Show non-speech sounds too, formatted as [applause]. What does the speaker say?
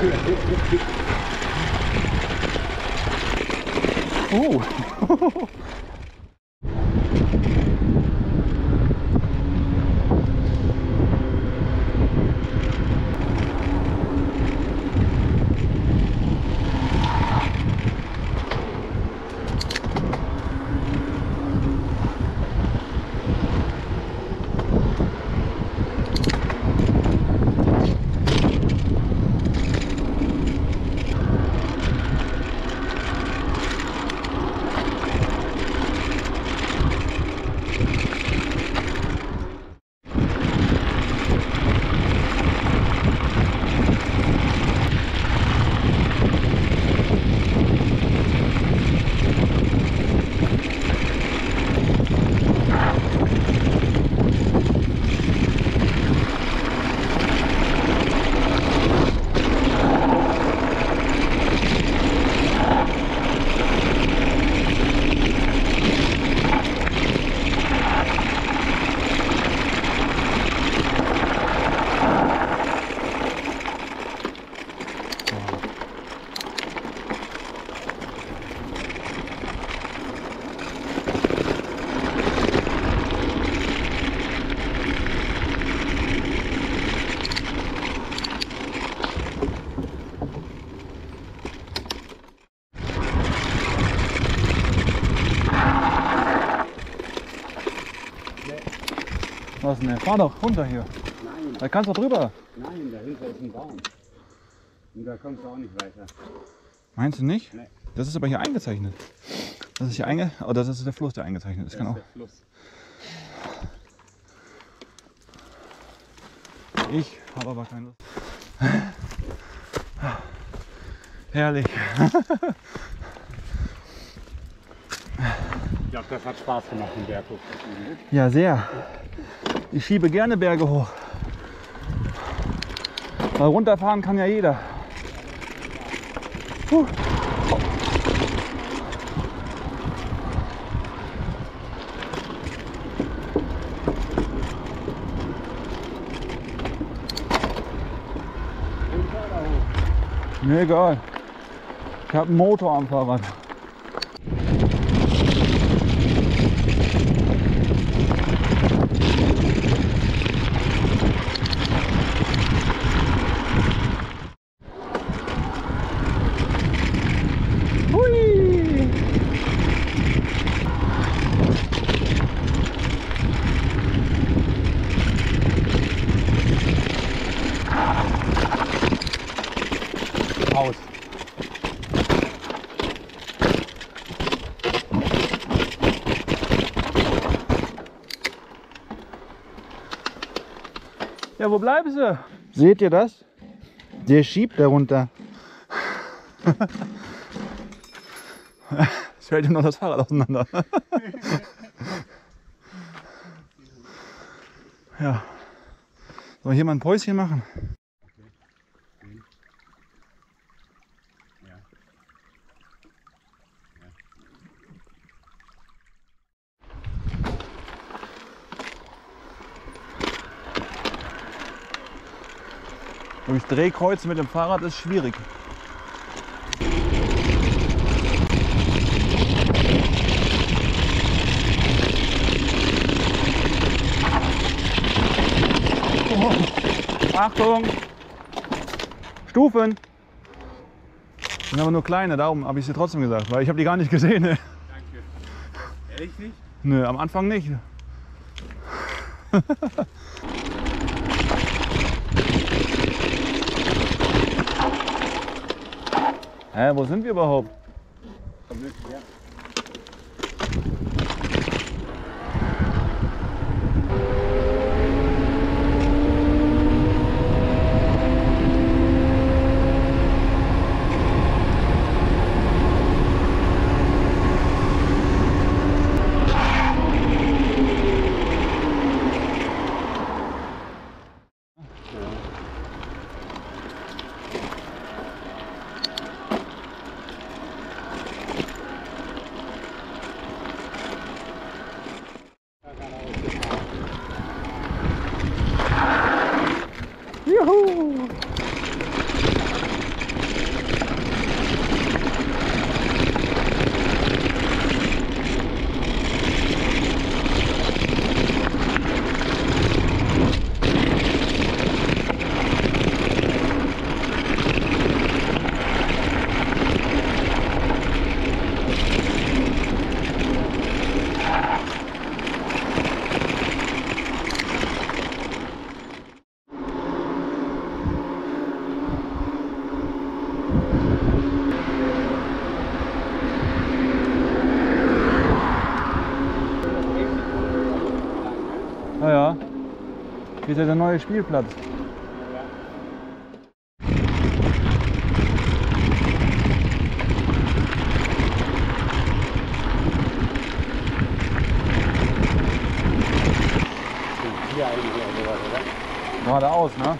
[laughs] Oh. [laughs] Was denn? Fahr doch runter hier. Nein, Da kannst du drüber. nein, dahinter ist ein Baum. Und da kommst du auch nicht weiter. Meinst du nicht? Nee. Das ist aber hier eingezeichnet. Das ist hier einge... Oh, das ist der Fluss, der eingezeichnet ist. Das Genau. ist der Fluss. Ich habe aber keine Lust. Herrlich. Ich glaube, das hat Spaß gemacht, den Berg hochzuschieben. Ja, sehr. Ich schiebe gerne Berge hoch. Weil runterfahren kann ja jeder. Puh. Mir egal. Ich habe einen Motor am Fahrrad. Ja, wo bleiben sie? Seht ihr das? Der schiebt da runter. [laughs] Es fällt ihm noch das Fahrrad auseinander. [laughs] ja. Soll ich hier mal ein Päuschen machen? Durch Drehkreuze mit dem Fahrrad ist schwierig. Oh. Achtung! Stufen! Sind aber nur kleine, darum habe ich sie trotzdem gesagt, weil ich habe die gar nicht gesehen. Ne? Danke. Ehrlich nicht? Nö, am Anfang nicht. [laughs] Hä, wo sind wir überhaupt? Komm mit, ja. Wieder der neue Spielplatz. Hier eigentlich oder sowas, oder? Geradeaus, ne?